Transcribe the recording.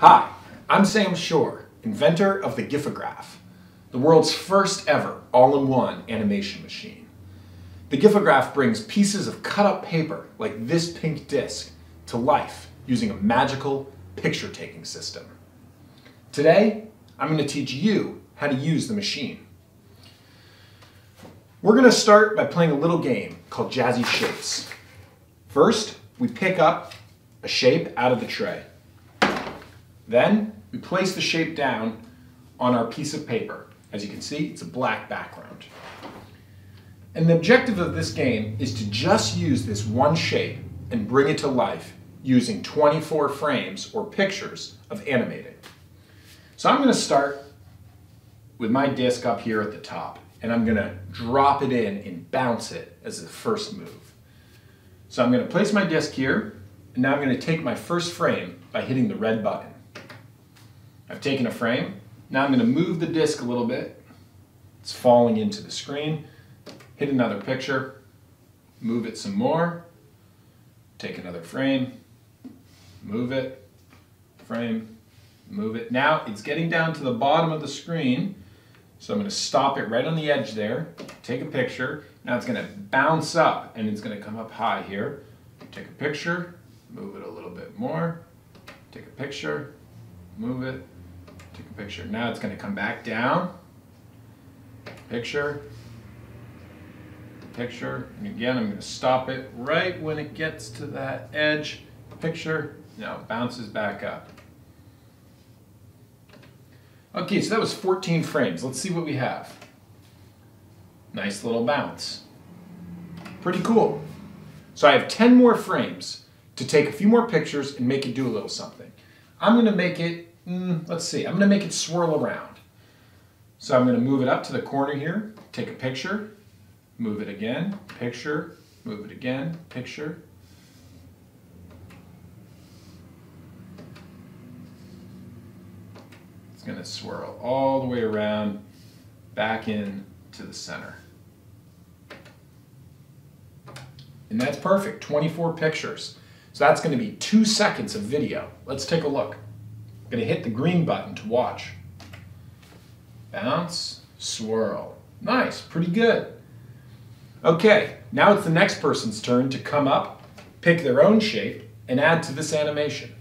Hi, I'm Sam Shorr, inventor of the Gifograph, the world's first ever all-in-one animation machine. The Gifograph brings pieces of cut-up paper, like this pink disc, to life using a magical picture-taking system. Today, I'm going to teach you how to use the machine. We're going to start by playing a little game called Jazzy Shapes. First, we pick up a shape out of the tray. Then we place the shape down on our piece of paper. As you can see, it's a black background. And the objective of this game is to just use this one shape and bring it to life using 24 frames or pictures of animated. So I'm going to start with my disc up here at the top and I'm going to drop it in and bounce it as the first move. So I'm going to place my disc here and now I'm going to take my first frame by hitting the red button. I've taken a frame. Now I'm going to move the disc a little bit. It's falling into the screen. Hit another picture. Move it some more. Take another frame. Move it. Frame. Move it. Now it's getting down to the bottom of the screen. So I'm going to stop it right on the edge there. Take a picture. Now it's going to bounce up and it's going to come up high here. Take a picture. Move it a little bit more. Take a picture. Move it picture. Now it's going to come back down. Picture. Picture. And again, I'm going to stop it right when it gets to that edge. Picture. Now it bounces back up. Okay, so that was 14 frames. Let's see what we have. Nice little bounce. Pretty cool. So I have 10 more frames to take a few more pictures and make it do a little something. I'm going to make it mm, let's see, I'm going to make it swirl around. So I'm going to move it up to the corner here, take a picture, move it again, picture, move it again, picture. It's going to swirl all the way around back in to the center. And that's perfect, 24 pictures. So that's going to be two seconds of video. Let's take a look. I'm going to hit the green button to watch. Bounce, swirl. Nice, pretty good. Okay, now it's the next person's turn to come up, pick their own shape, and add to this animation.